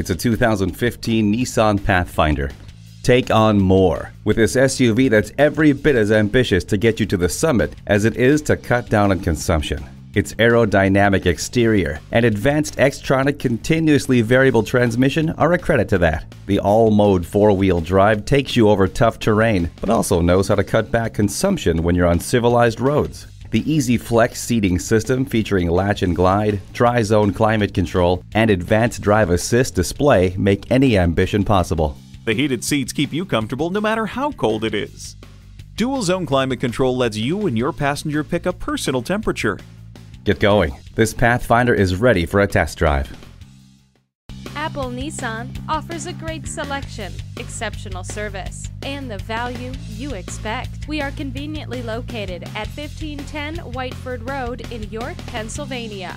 It's a 2015 Nissan Pathfinder. Take on more with this SUV that's every bit as ambitious to get you to the summit as it is to cut down on consumption. Its aerodynamic exterior and advanced Xtronic continuously variable transmission are a credit to that. The all mode four wheel drive takes you over tough terrain, but also knows how to cut back consumption when you're on civilized roads. The Easy Flex seating system featuring latch and glide, tri zone climate control, and advanced drive assist display make any ambition possible. The heated seats keep you comfortable no matter how cold it is. Dual zone climate control lets you and your passenger pick a personal temperature. Get going. This Pathfinder is ready for a test drive. Apple Nissan offers a great selection, exceptional service, and the value you expect. We are conveniently located at 1510 Whiteford Road in York, Pennsylvania.